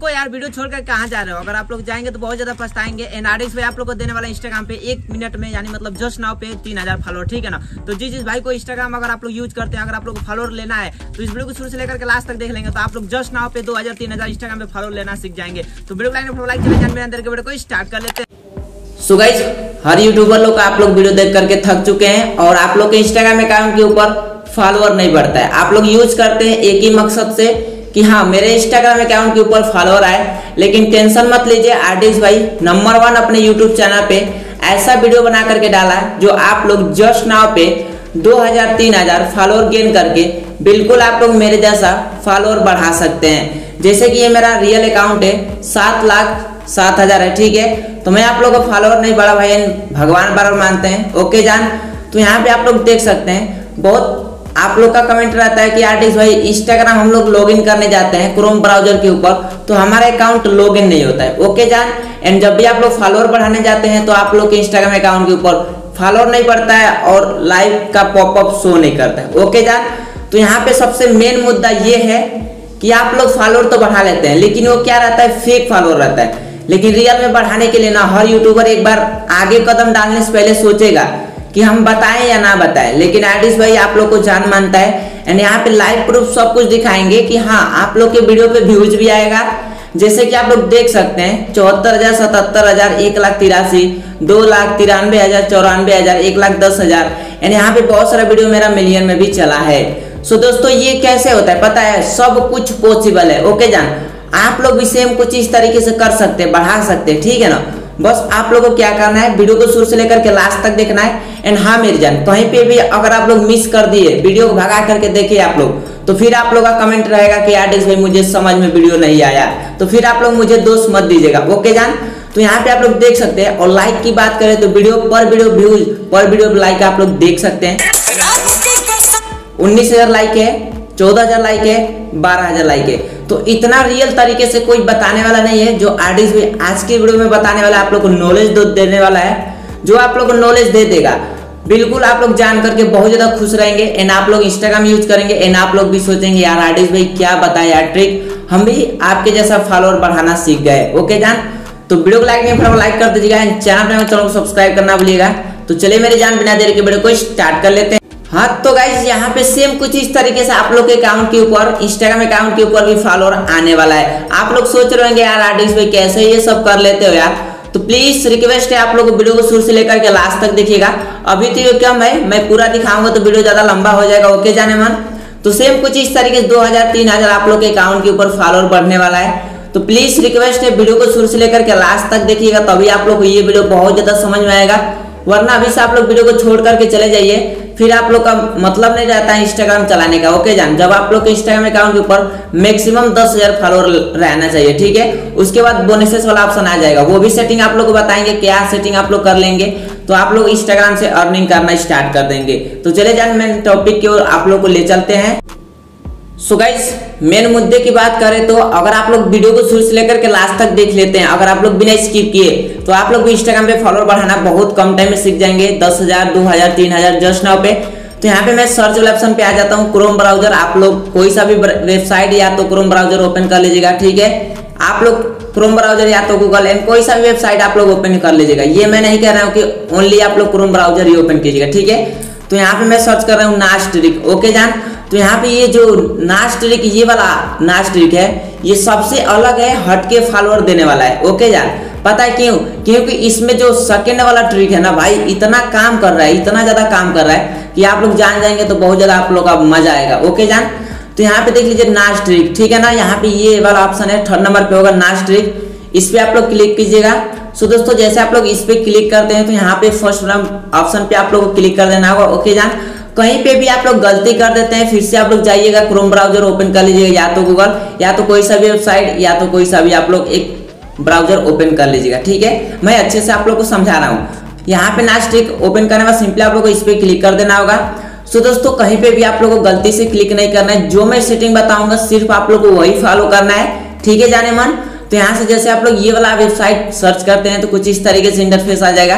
को यार वीडियो छोड़कर कहाँ जा रहे हो? अगर आप लोग जाएँगे तो बहुत ज़्यादा पछताएँगे। एनआरएक्स पे आप लोग को देने वाला इंस्टाग्राम पे एक मिनट में, यानी मतलब जस्ट नाउ पे तीन हज़ार फॉलोअर ठीक है ना? तो जिस जिस भाई को इंस्टाग्राम अगर आप लोग यूज़ करते हैं, अगर आप लोग फॉलोअर लेना है तो इस वीडियो को शुरू से लेकर लास्ट तक देख लेंगे। तो आप लोग जस्ट नाउ पे दो हज़ार, तीन हज़ार इंस्टाग्राम पे फॉलोअर लेना सीख जाएँगे। तो वीडियो लाइन में लाइक चले जान अंदर वीडियो को स्टार्ट कर लेते हैं। सो गाइज़ हर यूट्यूबर लोग आप लोग वीडियो देख करके थक चुके हैं और आप लोग के इंस्टाग्राम अकाउंट के ऊपर फॉलोअर नहीं बढ़ता है। आप लोग यूज़ करते हैं एक ही मकसद से कि हाँ मेरे इंस्टाग्राम अकाउंट के ऊपर फॉलोअर आए। लेकिन टेंशन मत लीजिए आर्टिस्ट भाई नंबर वन अपने यूट्यूब चैनल पे ऐसा वीडियो बना करके डाला जो आप लोग जस्ट नाव पे 2000 3000 फॉलोअर गेन करके बिल्कुल आप लोग मेरे जैसा फॉलोअर बढ़ा सकते हैं। जैसे कि ये मेरा रियल अकाउंट है, सात लाख सात हज़ार है, ठीक है? तो मैं आप लोग को फॉलोअर नहीं बढ़ा, भाई, भगवान बराबर मानते हैं। ओके जान तो यहाँ पे आप लोग देख सकते हैं, बहुत आप लोग का कमेंट रहता है कि आर्टिस्ट भाई इंस्टाग्राम हम लोग लॉगिन करने जाते हैं क्रोम ब्राउज़र के ऊपर तो हमारा अकाउंट लॉगिन नहीं होता है। ओके जान एंड जब भी आप लोग फॉलोअर बढ़ाने जाते हैं तो आप लोग के इंस्टाग्राम अकाउंट के ऊपर फॉलोअर नहीं बढ़ता है और लाइव का पॉपअप शो नहीं करता है। ओके जान तो यहाँ पे सबसे मेन मुद्दा ये है कि आप लोग फॉलोअर तो बढ़ा लेते हैं, लेकिन वो क्या रहता है? फेक फॉलोअर रहता है। लेकिन रियल में बढ़ाने के लिए ना, हर यूट्यूबर एक बार आगे कदम डालने से पहले सोचेगा कि हम बताएँ या ना बताएँ। लेकिन आर्टिस्ट भाई, आप लोग को जान मानता है। एंड यहाँ पे लाइव प्रूफ सब कुछ दिखाएँगे कि हाँ आप लोग के वीडियो पे व्यूज़ भी आएगा। जैसे कि आप लोग देख सकते हैं, चौहत्तर हज़ार, सतहत्तर हज़ार, एक लाख तिरासी, दो लाख तिरानवे हज़ार, चौरानवे हज़ार, एक लाख दस हज़ार। एंड यहाँ पे बहुत सारा वीडियो मेरा मिलियन में भी चला है। सो दोस्तों, ये कैसे होता है? पता है, सब कुछ पॉसिबल है। ओके जान? आप लोग भी सेम कुछ इस तरीके से कर सकते हैं, बढ़ा सकते हैं, ठीक है ना? बस आप लोगों को क्या करना है? वीडियो को शुरू से लेकर के लास्ट तक देखना है। एंड हाँ मेरी जान कहीं पे भी अगर आप लोग मिस कर दिए वीडियो को भगा करके देखिए आप लोग। तो फिर आप लोग का कमेंट रहेगा कि आर्टिस्ट भाई मुझे समझ में वीडियो नहीं आया। तो फिर आप लोग मुझे दोस्त मत दीजिएगा। ओके जान? तो यहाँ पे आप लोग देख सकते हैं और लाइक की बात करें तो वीडियो पर वीडियो व्यूज़ पर वीडियो लाइक आप लोग देख सकते हैं। उन्नीस हज़ार लाइक है चौदह हज़ार लाइक है बारह हज़ार लाइक है। तो इतना रियल तरीके से कोई बताने वाला नहीं है, जो आर्टिस्ट भी आज की वीडियो में बताने वाला, आप लोग को नॉलेज देने वाला है, जो आप लोग को नॉलेज दे देगा। बिल्कुल आप लोग जान करके बहुत ज़्यादा खुश रहेंगे एंड आप लोग इंस्टाग्राम यूज़ करेंगे एंड आप लोग भी सोचेंगे, यार आर्टिस्ट भाई, क्या बताए, यार ट्रिक हम भी आपके जैसा फॉलोअर बढ़ाना सीख गए। ओके जान? तो वीडियो को लाइक नहीं, फिर लाइक कर दीजिएगा एंड चैनल चैनल को सब्सक्राइब करना भूलिएगा। तो चलिए मेरी जान, बिना देर के वीडियो को स्टार्ट कर लेते हैं। हाँ तो गाइज़ यहाँ पे सेम कुछ इस तरीके से आप लोग के अकाउंट के ऊपर इंस्टाग्राम अकाउंट के ऊपर भी फॉलोअर आने वाला है। आप लोग सोच रहे होंगे, यार आर्टिस्ट भाई, कैसे ये सब कर लेते हो यार? तो प्लीज़ रिक्वेस्ट है आप लोग वीडियो को शुरू से लेकर के लास्ट तक देखिएगा। अभी तो ये कम है, मैं पूरा दिखाऊँगा तो वीडियो ज़्यादा लंबा हो जाएगा ओके जाने मन? तो सेम कुछ इस तरीके से दो हज़ार, तीन हज़ार आप लोग के अकाउंट के ऊपर फॉलोअर बढ़ने वाला है। तो प्लीज़ रिक्वेस्ट है वीडियो को शुरू से लेकर के लास्ट तक देखिएगा, तभी आप लोग को ये वीडियो बहुत ज़्यादा समझ में आएगा। वरना अभी से आप लोग वीडियो को छोड़ करके चले जाइए। फिर आप लोग का मतलब नहीं रहता है इंस्टाग्राम चलाने का ओके जान? जब आप लोग के इंस्टाग्राम अकाउंट के ऊपर मैक्सिमम दस हज़ार फॉलोअर रहना चाहिए, ठीक है? उसके बाद बोनसेस वाला ऑप्शन आ जाएगा। वो भी सेटिंग आप लोग को बताएँगे क्या सेटिंग आप लोग कर लेंगे। तो आप लोग इंस्टाग्राम से अर्निंग करना स्टार्ट कर देंगे। तो चले जान मैं टॉपिक की ओर आप लोग को ले चलते हैं। सो गाइस मेन मुद्दे की बात करें तो अगर आप लोग वीडियो को शुरू से लेकर के लास्ट तक देख लेते हैं, अगर आप लोग बिना स्किप किए तो आप लोग भी इंस्टाग्राम पे फॉलोअर बढ़ाना बहुत कम टाइम में सीख जाएँगे, दस हज़ार, दो हज़ार, तीन हज़ार जस्ट नाउ पे। तो यहाँ पे मैं सर्च वाले ऑप्शन पे आ जाता हूँ क्रोम ब्राउज़र आप लोग कोई सा भी वेबसाइट या तो क्रोम ब्राउज़र ओपन कर लीजिएगा, ठीक है? आप लोग क्रोम ब्राउज़र या तो गूगल एंड कोई सा भी वेबसाइट आप लोग ओपन कर लीजिएगा। ये मैं नहीं कह रहा हूँ कि ओनली आप लोग क्रोम ब्राउज़र ही ओपन कीजिएगा, ठीक है? तो यहाँ पे मैं सर्च कर रहा हूँ नाश ट्रिक ओके जान? तो यहाँ पे ये जो नाश ट्रिक ये वाला नाश ट्रिक है, ये सबसे अलग है, हटके फॉलोअर देने वाला है। ओके जान? पता है क्यों? क्योंकि इसमें जो सेकेंड वाला ट्रिक है ना भाई, इतना काम कर रहा है, इतना ज़्यादा काम कर रहा है कि आप लोग जान जाएँगे तो बहुत ज़्यादा आप लोग का मज़ा आएगा। ओके जान? तो यहाँ पे देख लीजिए नाश ट्रिक ठीक है ना? यहाँ पे ये वाला ऑप्शन है थर्ड नंबर पे होगा नाश ट्रिक इस पे आप लोग क्लिक कीजिएगा। सो दोस्तों, जैसे आप लोग इस पे क्लिक करते हैं तो यहाँ पे फ़र्स्ट वाला ऑप्शन पे आप लोग को क्लिक कर देना होगा ओके जान? कहीं पे भी आप लोग गलती कर देते हैं, फिर से आप लोग जाइएगा क्रोम ब्राउज़र ओपन कर लीजिएगा, या तो गूगल या तो कोई सा भी वेबसाइट या तो कोई सा भी आप लोग एक ब्राउज़र ओपन कर लीजिएगा, ठीक है? मैं अच्छे से आप लोग को समझा रहा हूँ। यहाँ पे नाच ट्रिक ओपन करने में सिंपली आप लोग को इस पे क्लिक कर देना होगा। सो दोस्तों, कहीं पे भी आप लोग को गलती से क्लिक नहीं करना है। जो मैं सेटिंग बताऊँगा, सिर्फ़ आप लोग को वही फॉलो करना है। ठीक है, जाने मन? तो यहाँ से जैसे आप लोग ये वाला वेबसाइट सर्च करते हैं तो कुछ इस तरीके से इंटरफेस आ जाएगा।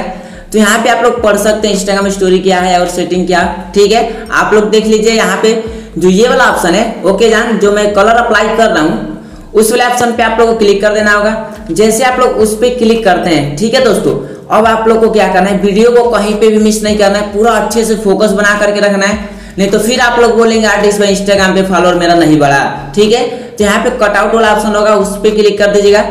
तो यहाँ पे आप लोग पढ़ सकते हैं इंस्टाग्राम स्टोरी क्या है और सेटिंग क्या, ठीक है? आप लोग देख लीजिए यहाँ पे जो ये वाला ऑप्शन है ओके जान, जो मैं कलर अप्लाई कर रहा हूँ, उस वाले ऑप्शन पे आप लोग को क्लिक कर देना होगा। जैसे आप लोग उस पर क्लिक करते हैं, ठीक है दोस्तों? अब आप लोग को क्या करना है वीडियो को कहीं पे भी मिस नहीं करना है, पूरा अच्छे से फोकस बना करके रखना है। नहीं तो फिर आप लोग बोलेंगे आर्टिस्ट भाई इंस्टाग्राम पे फॉलोअर मेरा नहीं बढ़ा। ठीक है? यहाँ पे कटआउट वाला ऑप्शन होगा, उस पर क्लिक कर दीजिएगा।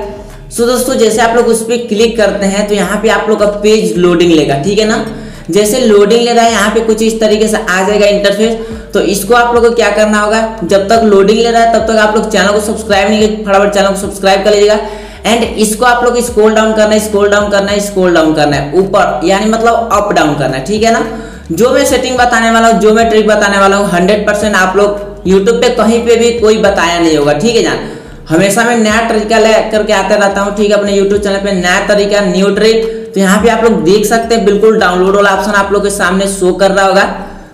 सो दोस्तों, जैसे आप लोग उस पर क्लिक करते हैं तो यहाँ पे आप लोग का पेज लोडिंग लेगा, ठीक है ना? जैसे लोडिंग ले रहा है यहाँ पे कुछ इस तरीके से आ जाएगा इंटरफेस तो इसको आप लोग को क्या करना होगा? जब तक लोडिंग ले रहा है, तब तक आप लोग चैनल को सब्सक्राइब नहीं किए फटाफट चैनल को सब्सक्राइब कर लीजिएगा। एंड इसको आप लोग स्क्रॉल डाउन करना है स्क्रॉल डाउन करना है स्क्रॉल डाउन करना है। ऊपर, यानी मतलब अप डाउन करना है, ठीक है ना? जो मैं सेटिंग बताने वाला हूँ, जो मैं ट्रिक बताने वाला हूँ हंड्रेड परसेंट आप लोग यूट्यूब पे कहीं पे भी कोई बताया नहीं होगा, ठीक है जान हमेशा मैं नया तरीका ले करके आता रहता हूँ, ठीक है, अपने यूट्यूब चैनल पे नया तरीका न्यू ट्रिक तो यहाँ पे आप लोग देख सकते हैं, बिल्कुल डाउनलोड वाला ऑप्शन आप लोग के सामने शो कर रहा होगा।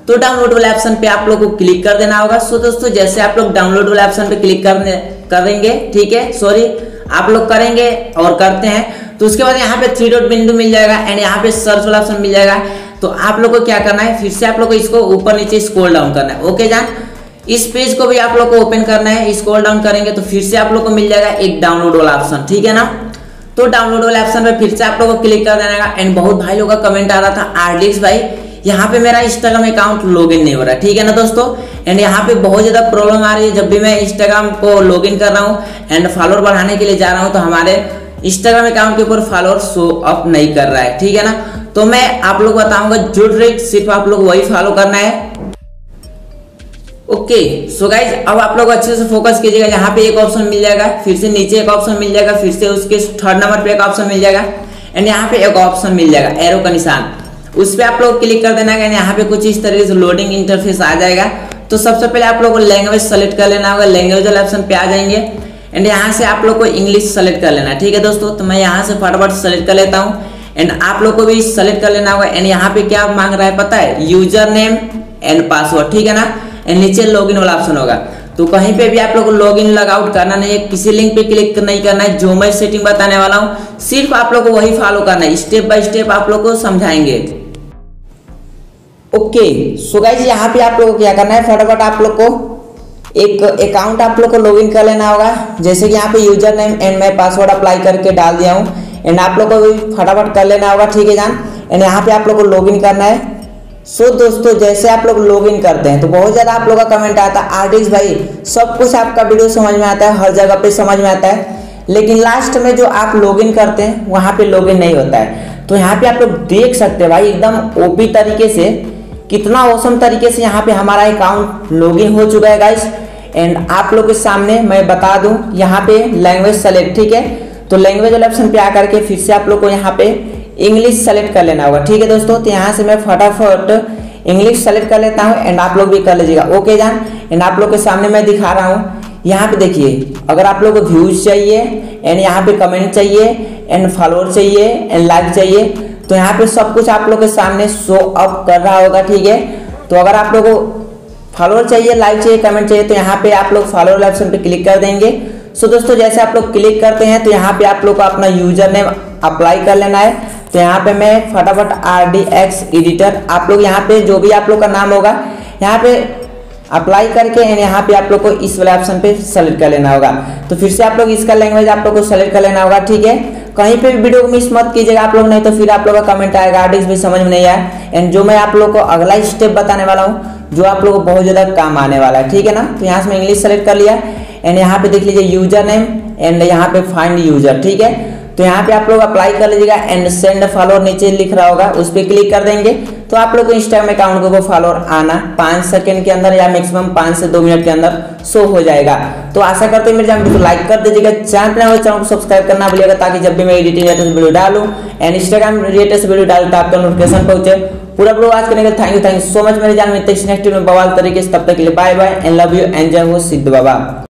तो डाउनलोड वाले ऑप्शन पे आप लोग को क्लिक कर देना होगा। सो दोस्तों, जैसे आप लोग डाउनलोड वाले ऑप्शन पे क्लिक करने, करेंगे, ठीक है? सॉरी आप लोग करेंगे और करते हैं। तो उसके बाद यहाँ पे थ्री डॉट बिंदु मिल जाएगा एंड यहाँ पे सर्च वाला ऑप्शन मिल जाएगा। तो आप लोग को क्या करना है? फिर से आप लोग को इसको ऊपर नीचे स्क्रॉल डाउन करना है। ओके जान? इस पेज को भी आप लोग को ओपन करना है, स्क्रॉल डाउन करेंगे तो फिर से आप लोग को मिल जाएगा एक डाउनलोड वाला ऑप्शन, ठीक है ना? तो डाउनलोड वाले ऑप्शन पे फिर से आप लोग को क्लिक कर देना है एंड बहुत भाई लोग का कमेंट आ रहा था, आरडीएक्स भाई, यहाँ पे मेरा इंस्टाग्राम अकाउंट लॉगिन नहीं हो रहा ठीक है ना दोस्तों? एंड यहाँ पे बहुत ज़्यादा प्रॉब्लम आ रही है, जब भी मैं इंस्टाग्राम को लॉगिन कर रहा हूँ एंड फॉलोअर बढ़ाने के लिए जा रहा हूँ तो हमारे इंस्टाग्राम अकाउंट के ऊपर फॉलोअर शो अप नहीं कर रहा है, ठीक है ना? तो मैं आप लोग बताऊँगा, जो ट्रिक सिर्फ़ आप लोग वही फॉलो करना है ओके सो गाइज़ अब आप लोग अच्छे से फोकस कीजिएगा। यहाँ पे एक ऑप्शन मिल जाएगा, फिर से नीचे एक ऑप्शन मिल जाएगा, फिर से उसके थर्ड नंबर पे एक ऑप्शन मिल जाएगा। एंड यहाँ पे एक ऑप्शन मिल जाएगा एरो का निशान। उस पर आप लोग क्लिक कर देना यहाँ पे कुछ इस तरीके से लोडिंग इंटरफेस आ जाएगा। तो सबसे पहले आप लोग को लैंग्वेज सेलेक्ट कर लेना होगा लैंग्वेज वाले ऑप्शन पे आ जाएँगे। एंड यहाँ से आप लोग को इंग्लिश सेलेक्ट कर लेना, ठीक है दोस्तों? तो मैं यहाँ से फटाफट सेलेक्ट कर लेता हूँ। एंड आप लोग को भी सेलेक्ट कर लेना होगा। एंड यहाँ पे क्या मांग रहा है पता है? यूज़र नेम एंड पासवर्ड ठीक है ना? एंड नीचे लॉगिन वाला ऑप्शन होगा। तो कहीं पे भी आप लोग को लॉगिन लॉग आउट करना नहीं है, किसी लिंक पे क्लिक नहीं करना है, जो मैं सेटिंग बताने वाला हूँ, सिर्फ़ आप लोग को वही फॉलो करना है। स्टेप बाय स्टेप आप लोग को समझाएँगे। ओके सो गाइज़ यहाँ पे आप लोग को क्या करना है? फटाफट आप लोग को एक अकाउंट आप लोग को लॉगिन कर लेना होगा। जैसे कि यहाँ पे यूज़र नेम एंड मैं पासवर्ड अप्लाई करके डाल दिया हूँ। एंड आप लोग को भी फटाफट कर लेना होगा, ठीक है जान? एंड यहाँ पे आप लोग को लॉगिन करना है। सो so, दोस्तों जैसे आप लोग लॉगिन करते हैं तो बहुत ज़्यादा आप लोग का कमेंट आता है आर्टिस्ट भाई सब कुछ आपका वीडियो समझ में आता है हर जगह पे समझ में आता है लेकिन लास्ट में जो आप लॉगिन करते हैं वहाँ पे लॉगिन नहीं होता है. तो यहाँ पे आप लोग देख सकते हैं भाई एकदम ओपी तरीके से कितना औसम तरीके से यहाँ पे हमारा अकाउंट लॉगिन हो चुका है गाइस एंड आप लोग के सामने मैं बता दूँ यहाँ पे लैंग्वेज सेलेक्ट ठीक है? तो लैंग्वेज ऑप्शन पे आकर के फिर से आप लोग को यहाँ पे इंग्लिश सेलेक्ट कर लेना होगा। ठीक है दोस्तों तो यहाँ से मैं फटाफट इंग्लिश सेलेक्ट कर लेता हूँ एंड आप लोग भी कर लीजिएगा। ओके जान? एंड आप लोग के सामने मैं दिखा रहा हूँ। यहाँ पे देखिए, अगर आप लोग को व्यूज़ चाहिए एंड यहाँ पे कमेंट चाहिए एंड फॉलोअर चाहिए एंड लाइक चाहिए तो यहाँ पे सब कुछ आप लोग के सामने शो अप कर रहा होगा, ठीक है? तो अगर आप लोग को फॉलोअर चाहिए लाइक चाहिए कमेंट चाहिए तो यहाँ पे आप लोग फॉलोअर ऑप्शन पे क्लिक कर देंगे। सो दोस्तों जैसे आप लोग क्लिक करते हैं तो यहाँ पे आप लोग को अपना यूज़र नेम अप्लाई कर लेना है तो यहाँ पे मैं फटाफट आर डी एक्स एडिटर आप लोग यहाँ पे जो भी आप लोग का नाम होगा यहाँ पे अप्लाई करके एंड यहाँ पे आप लोग को इस वाले ऑप्शन पे सेलेक्ट कर लेना होगा तो फिर से आप लोग इसका लैंग्वेज आप लोग को सेलेक्ट कर लेना होगा ठीक है कहीं पे भी वीडियो को मिस मत कीजिएगा आप लोग नहीं तो फिर आप लोग का कमेंट आएगा आर्टिस्ट भी समझ में नहीं आया एंड जो मैं आप लोग को अगला स्टेप बताने वाला हूँ जो आप लोग को बहुत ज़्यादा काम आने वाला है ठीक है ना तो यहाँ से मैं इंग्लिश सेलेक्ट कर लिया एंड यहाँ पे देख लीजिए यूज़र नेम एंड यहाँ पे फाइंड यूज़र ठीक है? तो यहाँ पे आप लोग अप्लाई कर लीजिएगा एंड सेंड फॉलोअर नीचे लिख रहा होगा, उस पर क्लिक कर देंगे। तो आप लोग इंस्टाग्राम अकाउंट को फॉलोअर आना पाँच सेकंड के अंदर या मैक्सिमम पाँच से दो मिनट के अंदर शो हो जाएगा। तो आशा करते हैं मेरे चैनल को लाइक कर दीजिएगा। चैनल पर चैनल को सब्सक्राइब करना भूलिएगा, ताकि जब भी मैं एडिटिंग रिलेटेड वीडियो डालूं एंड इंस्टाग्राम रिलेटेड वीडियो डालूं तो आपका नोटिफिकेशन पहुँचे। पूरा ब्लॉग आज करने के thank you thank you so much मेरे चैनल में। में बवाल तरीके से, तब तक के लिए bye bye and love you enjoy हो सिद्ध बाबा।